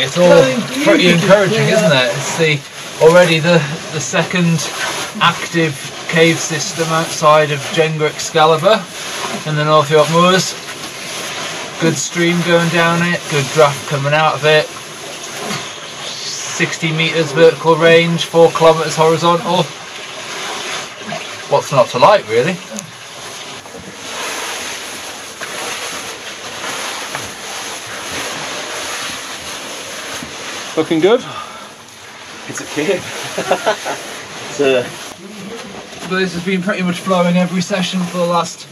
Think it's all pretty encouraging, isn't it? It's the already the the second active cave system outside of Jenga Excalibur in the North York Moors. Good stream going down it, good draft coming out of it. 60 metres vertical range, 4 kilometres horizontal. What's not to like, really? Looking good? It's a cave. it's a This has been pretty much flowing every session for the last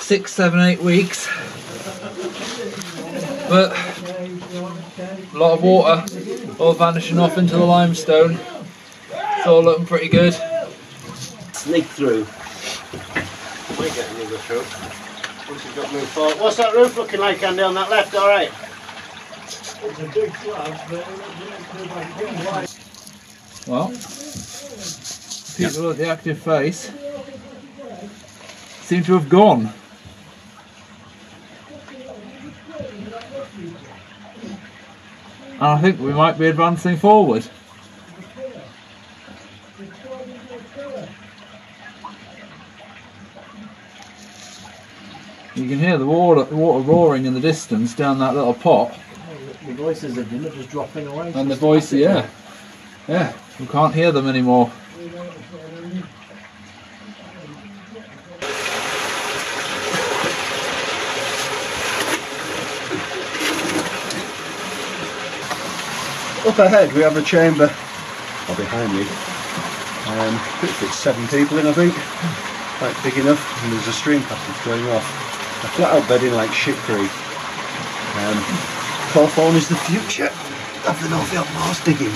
six, seven, eight weeks. But a lot of water all vanishing off into the limestone. It's all looking pretty good. sneak through. Might get another through. Once you've got moved forward. What's that roof looking like, Andy, on that left? All right. Well, people with the active face seem to have gone. And I think we might be advancing forward. You can hear the water, water roaring in the distance down that little pot. The voices of them are just dropping away. And the voice, yeah. Yeah, you can't hear them anymore. Up ahead we have a chamber, or behind me, um, it fits seven people in I think, quite big enough, and there's a stream passage going off. A flat out bedding like Ship Creek. Um, Cawthorne is the future of the North York Moors digging.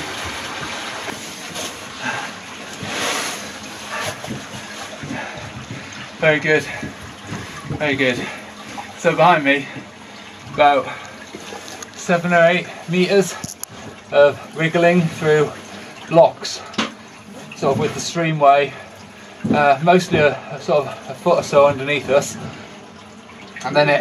Very good. Very good. So behind me, about seven or eight meters of wriggling through blocks, sort of with the streamway, uh, mostly a, a sort of a foot or so underneath us, and then it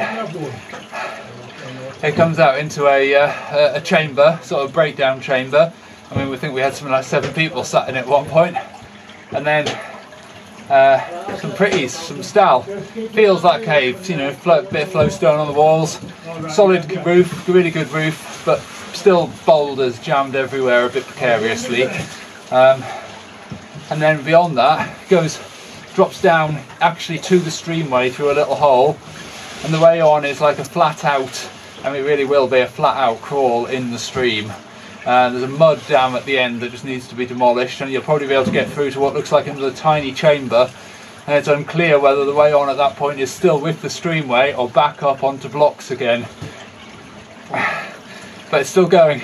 it comes out into a uh, a- chamber, sort of breakdown chamber. I mean, we think we had something like seven people sat in it at one point. and then uh, some pretties, some style. Feels like caves, you know, float, bit of flow stone on the walls, solid roof, really good roof, but still boulders jammed everywhere a bit precariously. Um, and then beyond that goes, drops down actually to the streamway through a little hole, and the way on is like a flat out, and it really will be a flat out crawl in the stream. Uh, there's a mud dam at the end that just needs to be demolished, and you'll probably be able to get through to what looks like another tiny chamber. And it's unclear whether the way on at that point is still with the streamway or back up onto blocks again. But it's still going.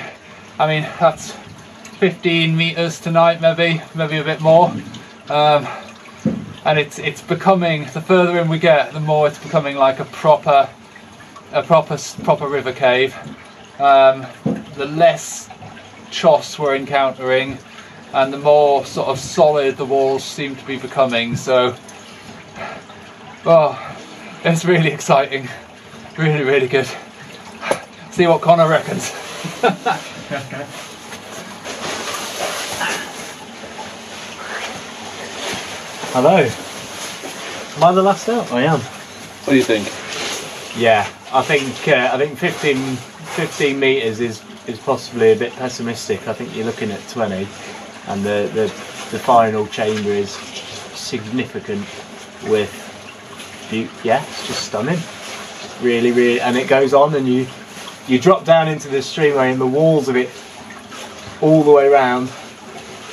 I mean, that's 15 meters tonight, maybe, maybe a bit more. Um, and it's it's becoming the further in we get, the more it's becoming like a proper a proper proper river cave. Um, the less choss we're encountering and the more sort of solid the walls seem to be becoming. So oh it's really exciting. Really really good. See what Connor reckons Hello. Am I the last out? I am. What do you think? Yeah, I think uh, I think 15, 15 meters is is possibly a bit pessimistic. I think you're looking at 20, and the the, the final chamber is significant with you. Yeah, it's just stunning. Really, really, and it goes on, and you you drop down into the streamway, and the walls of it all the way around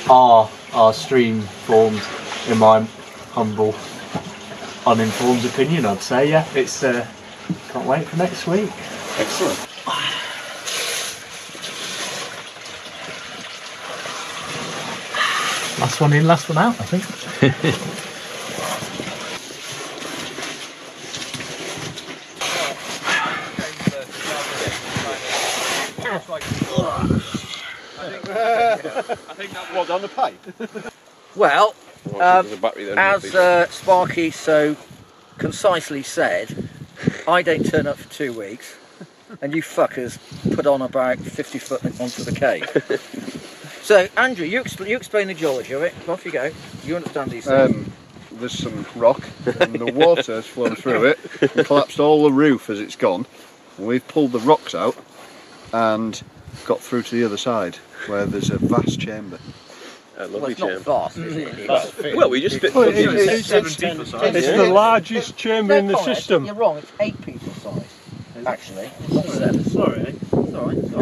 are are stream formed. In my humble, uninformed opinion, I'd say. Yeah, it's. Uh, can't wait for next week. Excellent. Last one in, last one out, I think. What, on the pipe? Well, Um, there's a battery there, as uh, Sparky so concisely said, I don't turn up for two weeks. and you fuckers put on about 50 foot onto the cave. so, Andrew, you, expl- you explain the geology of it. Off you go. You understand these things. Um, there's some rock, and the water has flown through it and collapsed all the roof as it's gone. And we've pulled the rocks out and got through to the other side where there's a vast chamber. Uh, A well, lovely it's not chamber. vast, is it? It's- Well, we just fit. Well, it- fit- it's- It's Yeah. the largest chamber in the No, system. You're wrong. It's eight people size. Actually, it's not seven. Sorry. It's all right.